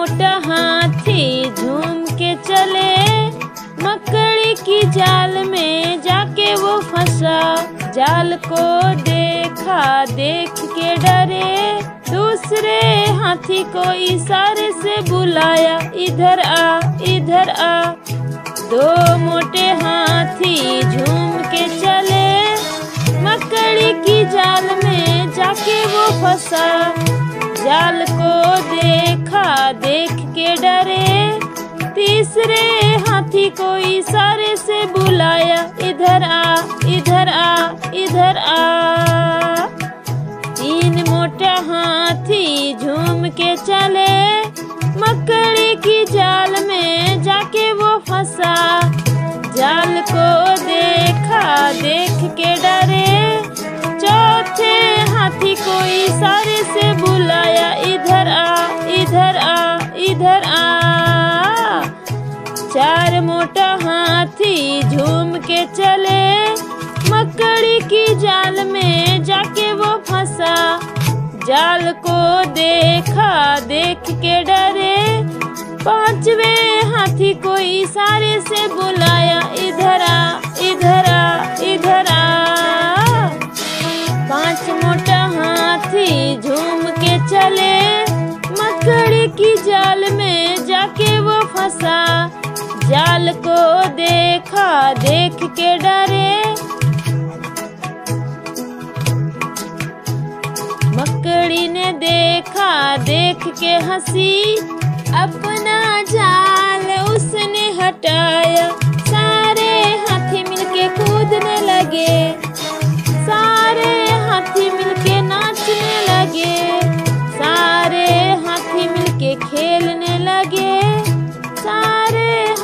मोटा हाथी झूम के चले। मकड़ी की जाल में जाके वो फंसा। जाल को देखा, देख के डरे। दूसरे हाथी को इशारे से बुलाया, इधर आ इधर आ। दो मोटे हाथी झूम के चले। मकड़ी की जाल में जाके वो फंसा। जाल को देखा के डरे। तीसरे हाथी को इशारे से बुलाया, इधर आ इधर आ इधर आ। तीन मोटा हाथी झूम के चले। मकड़ी की जाल में जाके वो फंसा। जाल को देखा, देख के डरे। चौथे हाथी को इशारे से बुलाया चार मोटा हाथी झूम के चले। मकड़ी की जाल में जाके वो फंसा। जाल को देखा, देख के डरे। पांचवे हाथी को इशारे से बुलाया, इधर आ इधर आ इधर आ। पाँच मोटा हाथी झूम के चले। मकड़ी की जाल में जाके वो फंसा। जाल को देखा देख के डरे। मकड़ी ने देखा देख के हँसी। अपना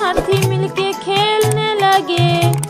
साथी मिलके खेलने लगे।